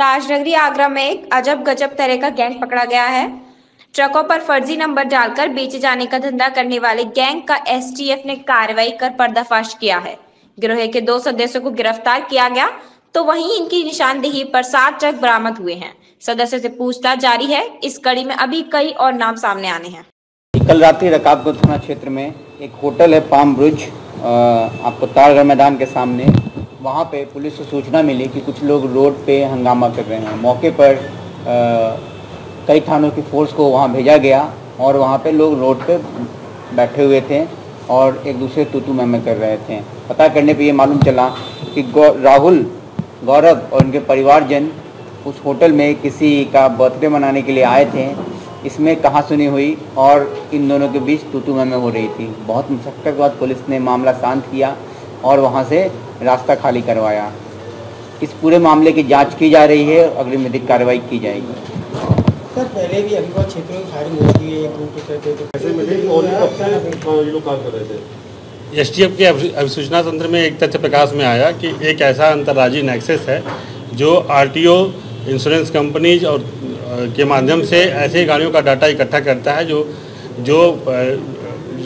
राजनगरी आगरा में एक अजब गजब तरह का गैंग पकड़ा गया है। ट्रकों पर फर्जी नंबर डालकर बेचे जाने का धंधा करने वाले गैंग का एसटीएफ ने कार्रवाई कर पर्दाफाश किया है। गिरोह के दो सदस्यों को गिरफ़्तार किया गया तो वहीं इनकी निशानदेही पर सात ट्रक बरामद हुए हैं। सदस्य से पूछताछ जारी है, इस कड़ी में अभी कई और नाम सामने आने हैं। कल रात्रि रकाबगंज थाना क्षेत्र में एक होटल है, पाम ब्रिज आपको तारगढ़ मैदान के सामने वहाँ पे पुलिस को सूचना मिली कि कुछ लोग रोड पे हंगामा कर रहे हैं। मौके पर कई थानों की फोर्स को वहाँ भेजा गया और वहाँ पे लोग रोड पे बैठे हुए थे और एक दूसरे तूतू में कर रहे थे। पता करने पे ये मालूम चला कि राहुल, गौरव और उनके परिवारजन उस होटल में किसी का बर्थडे मनाने के लिए आए थे। इसमें कहाँ सुनी हुई और इन दोनों के बीच तूतू में हो रही थी। बहुत मुशक्क़त के बाद पुलिस ने मामला शांत किया और वहाँ से रास्ता खाली करवाया। इस पूरे मामले की जाँच की जा रही है अगली विधिक कार्रवाई की जाएगी। सर पहले भी अभी क्षेत्रों में फायरिंग होती है एस टी एफ़ के अभिसूचना तंत्र में एक तथ्य प्रकाश में आया कि एक ऐसा अंतर्राज्यीय नेक्सेस है जो आरटीओ इंश्योरेंस कंपनीज़ और के माध्यम से ऐसे गाड़ियों का डाटा इकट्ठा करता है जो जो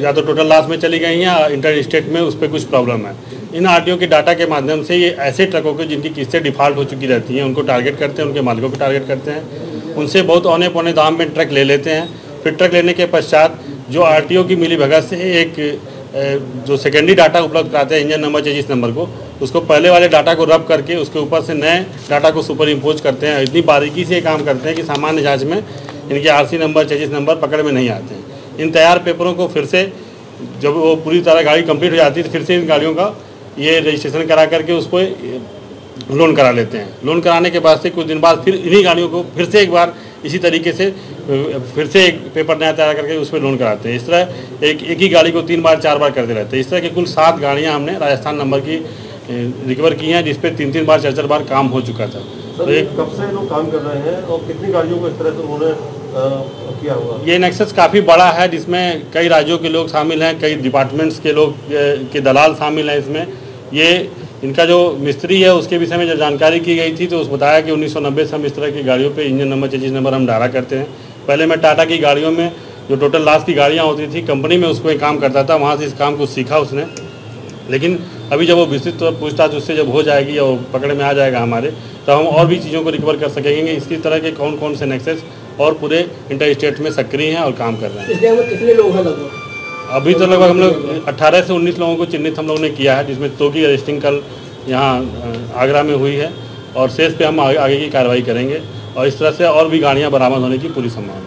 या तो टोटल लॉस में चली गई हैं या इंटर स्टेट में उस पर कुछ प्रॉब्लम है। इन आरटीओ के डाटा के माध्यम से ये ऐसे ट्रकों के जिनकी किस्तें डिफ़ॉल्ट हो चुकी रहती हैं, उनको टारगेट करते हैं, उनके मालिकों को टारगेट करते हैं, उनसे बहुत औने पौने दाम में ट्रक ले लेते हैं। फिर ट्रक लेने के पश्चात जो आरटीओ की मिली भगत से एक जो सेकेंडरी डाटा उपलब्ध कराते हैं इंजन नंबर चेजिस नंबर को, उसको पहले वाले डाटा को रब करके उसके ऊपर से नए डाटा को सुपर इम्पोज करते हैं। इतनी बारीकी से काम करते हैं कि सामान्य जाँच में इनके आरसी नंबर चेजिस नंबर पकड़ में नहीं आते हैं। इन तैयार पेपरों को फिर से जब वो पूरी तरह गाड़ी कंप्लीट हो जाती है तो फिर से इन गाड़ियों का ये रजिस्ट्रेशन करा करके उसको लोन करा लेते हैं। लोन कराने के बाद से कुछ दिन बाद फिर इन्हीं गाड़ियों को फिर से एक बार इसी तरीके से फिर से एक पेपर नया तैयार करके उस पर लोन कराते हैं। इस तरह एक एक ही गाड़ी को तीन बार चार बार करते रहते हैं। इस तरह की कुल सात गाड़ियाँ हमने राजस्थान नंबर की रिकवर की हैं जिसपे तीन तीन बार चार चार बार काम हो चुका था। तो एक कब से लोग काम कर रहे हैं और कितनी गाड़ियों को इस तरह से उन्होंने किया हुआ? ये नेक्सस काफ़ी बड़ा है, जिसमें कई राज्यों के लोग शामिल हैं, कई डिपार्टमेंट्स के लोग के दलाल शामिल हैं इसमें। ये, इनका जो मिस्त्री है, उसके विषय में जब जानकारी की गई थी तो उस बताया कि 1990 से हम इस तरह की गाड़ियों पे इंजन नंबर चेजिस नंबर हम डाला करते हैं। पहले मैं टाटा की गाड़ियों में, जो टोटल लास्ट की गाड़ियाँ होती थी, कंपनी में उसको एक काम करता था, वहाँ से इस काम को सीखा उसने। लेकिन अभी जब वो विस्तृत पूछताछ उससे जब हो जाएगी और पकड़ में आ जाएगा हमारे तो हम और भी चीज़ों को रिकवर कर सकेंगे। इसी तरह के कौन कौन से नेक्सेस और पूरे इंटर स्टेट में सक्रिय हैं और काम कर रहे हैं। कितने लोग हैं लगभग? अभी तो लगभग हम लोग 18 से 19 लोगों को चिन्हित हम लोगों ने किया है जिसमें तो की अरेस्टिंग कल यहाँ आगरा में हुई है और शेष पे हम आगे की कार्रवाई करेंगे और इस तरह से और भी गाड़ियाँ बरामद होने की पूरी संभावना